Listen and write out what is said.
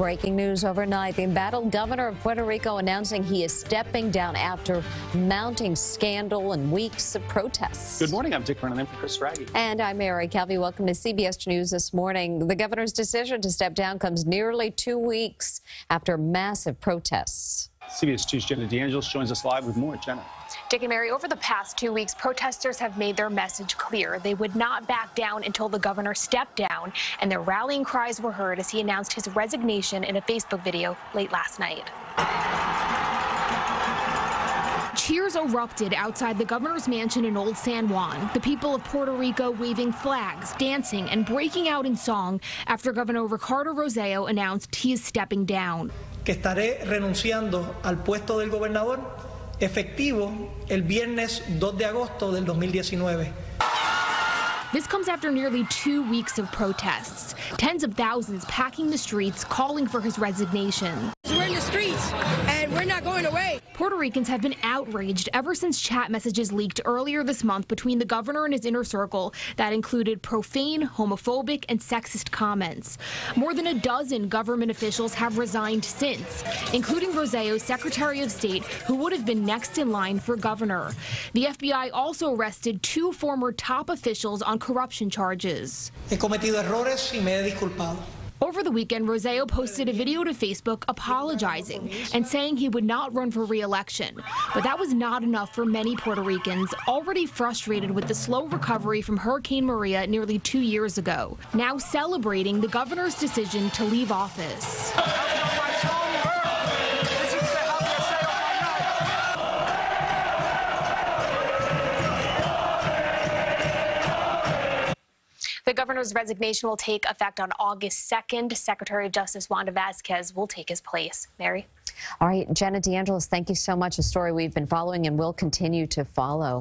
Breaking news overnight. The embattled governor of Puerto Rico announcing he is stepping down after mounting scandal and weeks of protests. Good morning. I'm Dick Brennan I'm Chris Wragge. And I'm Mary Calvi. Welcome to CBS News this morning. The governor's decision to step down comes nearly two weeks after massive protests. CBS 2's Jenna DeAngelis joins us live with more. Jenna. Dick and Mary, over the past two weeks, protesters have made their message clear. They would not back down until the governor stepped down, and their rallying cries were heard as he announced his resignation in a Facebook video late last night. Cheers erupted outside the governor's mansion in Old San Juan. The people of Puerto Rico waving flags, dancing, and breaking out in song after Governor Ricardo Rosselló announced he is stepping down. Que estaré renunciando al puesto del gobernador efectivo el viernes 2 de agosto del 2019. This comes after nearly two weeks of protests, tens of thousands packing the streets calling for his resignation. We're in the streets and we're not going away. Puerto Ricans have been outraged ever since chat messages leaked earlier this month between the governor and his inner circle that included profane, homophobic, and sexist comments. More than a dozen government officials have resigned since, including Rosselló's Secretary of State, who would have been next in line for governor. The FBI also arrested two former top officials on corruption charges. He cometido errores y me he disculpado. Over the weekend, Rosselló posted a video to Facebook apologizing and saying he would not run for re-election. But that was not enough for many Puerto Ricans already frustrated with the slow recovery from Hurricane Maria nearly two years ago, now celebrating the governor's decision to leave office. The governor's resignation will take effect on August 2nd. Secretary of Justice Wanda Vázquez will take his place. Mary? All right, Jenna DeAngelis, thank you so much. A story we've been following and will continue to follow.